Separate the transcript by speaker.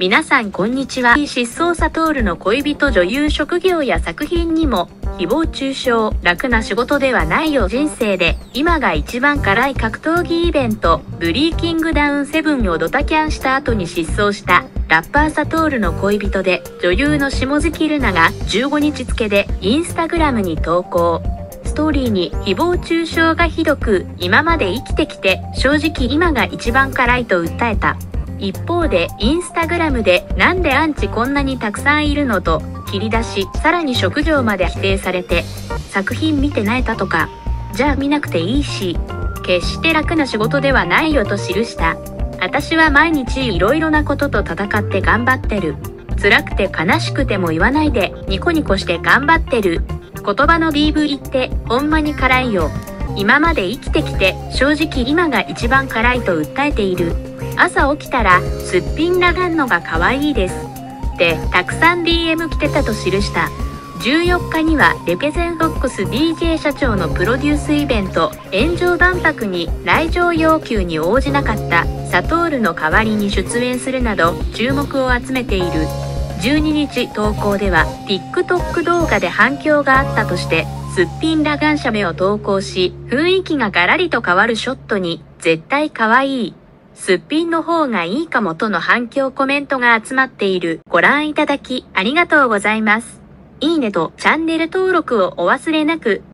Speaker 1: 皆さんこんにちは。失踪サトールの恋人女優職業や作品にも、誹謗中傷、楽な仕事ではないよ人生で、今が一番辛い格闘技イベント、ブリーキングダウンセブンをドタキャンした後に失踪した、ラッパーサトールの恋人で、女優の下月ルナが15日付でインスタグラムに投稿。ストーリーに誹謗中傷がひどく、今まで生きてきて、正直今が一番辛いと訴えた。一方でインスタグラムでなんでアンチこんなにたくさんいるのと切り出しさらに職業まで否定されて作品見てないかとかじゃあ見なくていいし決して楽な仕事ではないよと記した。私は毎日いろいろなことと戦って頑張ってる。辛くて悲しくても言わないでニコニコして頑張ってる。言葉の BV ってほんまに辛いよ。今まで生きてきて正直今が一番辛いと訴えている。朝起きたらすっぴんらがんのが可愛いです。ってたくさん DM 来てたと記した。14日にはレペゼンフォックス DJ 社長のプロデュースイベント炎上万博に来場要求に応じなかった。サトールの代わりに出演するなど注目を集めている。12日投稿では TikTok 動画で反響があったとしてすっぴんラガン写メを投稿し雰囲気がガラリと変わるショットに絶対可愛いすっぴんの方がいいかもとの反響コメントが集まっているご覧いただきありがとうございます。いいねとチャンネル登録をお忘れなく。